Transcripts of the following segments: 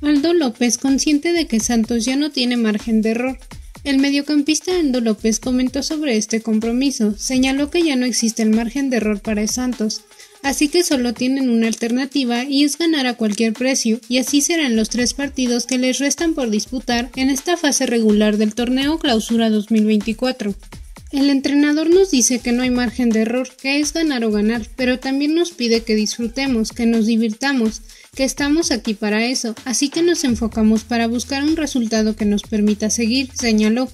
Aldo López, consciente de que Santos ya no tiene margen de error. El mediocampista Aldo López comentó sobre este compromiso, señaló que ya no existe el margen de error para Santos, así que solo tienen una alternativa y es ganar a cualquier precio, y así serán los tres partidos que les restan por disputar en esta fase regular del torneo Clausura 2024. El entrenador nos dice que no hay margen de error, que es ganar o ganar, pero también nos pide que disfrutemos, que nos divirtamos, que estamos aquí para eso, así que nos enfocamos para buscar un resultado que nos permita seguir, señaló.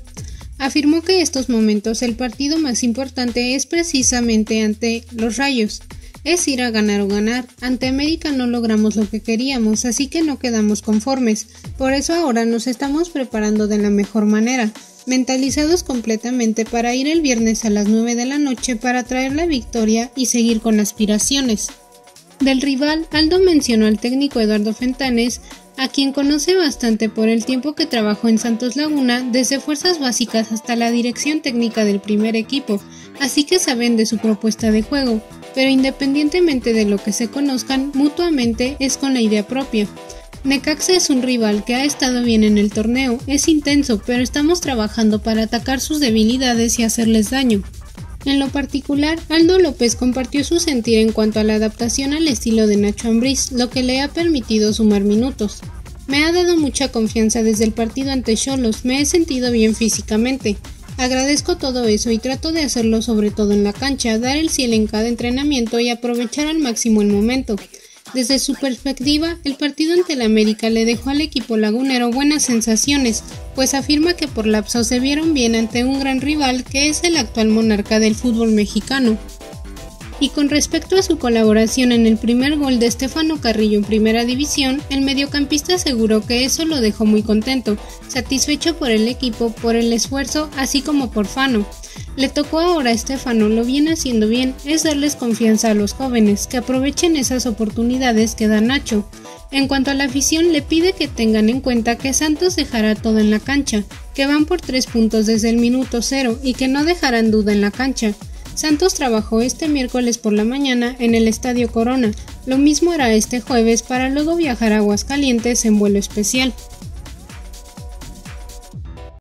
Afirmó que estos momentos el partido más importante es precisamente ante los Rayos. Es ir a ganar o ganar. Ante América no logramos lo que queríamos, así que no quedamos conformes. Por eso ahora nos estamos preparando de la mejor manera mentalizados completamente para ir el viernes a las 9 de la noche para traer la victoria y seguir con aspiraciones. Del rival, Aldo mencionó al técnico Eduardo Fentanes, a quien conoce bastante por el tiempo que trabajó en Santos Laguna, desde fuerzas básicas hasta la dirección técnica del primer equipo, así que saben de su propuesta de juego, pero independientemente de lo que se conozcan mutuamente es con la idea propia. Necaxa es un rival que ha estado bien en el torneo, es intenso, pero estamos trabajando para atacar sus debilidades y hacerles daño. En lo particular, Aldo López compartió su sentir en cuanto a la adaptación al estilo de Nacho Ambriz, lo que le ha permitido sumar minutos. Me ha dado mucha confianza desde el partido ante Cholos, me he sentido bien físicamente. Agradezco todo eso y trato de hacerlo sobre todo en la cancha, dar el cielo en cada entrenamiento y aprovechar al máximo el momento. Desde su perspectiva, el partido ante el América le dejó al equipo lagunero buenas sensaciones, pues afirma que por lapso se vieron bien ante un gran rival que es el actual monarca del fútbol mexicano. Y con respecto a su colaboración en el primer gol de Estefano Carrillo en Primera División, el mediocampista aseguró que eso lo dejó muy contento, satisfecho por el equipo, por el esfuerzo, así como por Fano. Le tocó ahora a Estefano, lo viene haciendo bien, es darles confianza a los jóvenes, que aprovechen esas oportunidades que da Nacho. En cuanto a la afición, le pide que tengan en cuenta que Santos dejará todo en la cancha, que van por tres puntos desde el minuto cero y que no dejarán duda en la cancha. Santos trabajó este miércoles por la mañana en el Estadio Corona, lo mismo hará este jueves para luego viajar a Aguascalientes en vuelo especial.